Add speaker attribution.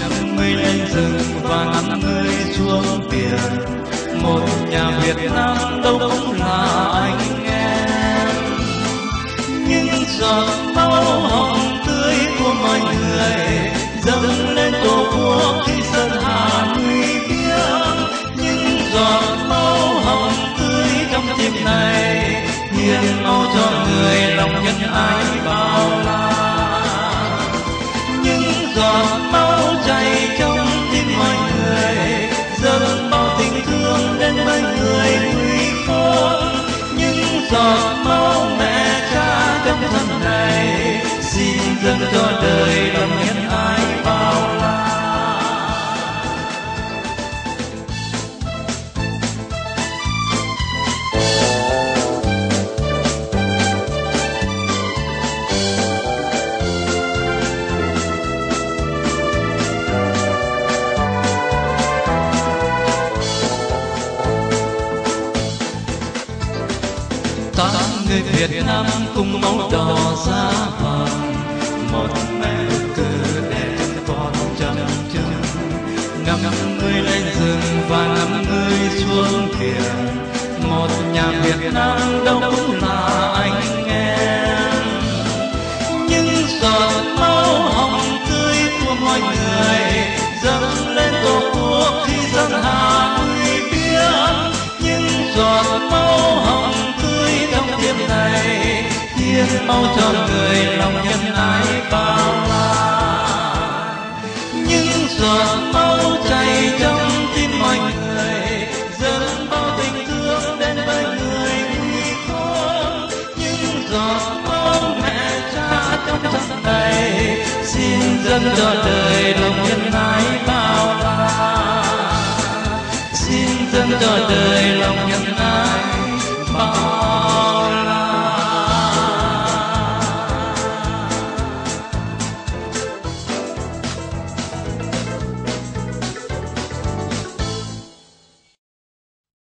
Speaker 1: năm mươi lên rừng và năm mươi xuống tiền một nhà việt nam đâu cũng là anh em. Nhưng giọt máu hồng tươi của mọi người dâng lòng nhân ái bao la. Những giọt máu chảy trong tim mọi người, dâng bao tình thương đến với người nguy khốn những giọt máu mẹ cha trong thân này, xin dâng cho ta người Việt Nam cùng máu đỏ da vàng. Một mẹ cờ để con chăm chừng ngắm người lên rừng và ngắm người xuống biển một nhà Việt Nam đâu biết bao cho người lòng nhân ái bao la. Những giọt máu chảy trong tim mọi người, dâng bao tình thương đến với người nguy khốn những giọt máu mẹ cha trong trận này xin dân cho đời lòng nhân ái bao la. Xin dân cho đời lòng nhân ái.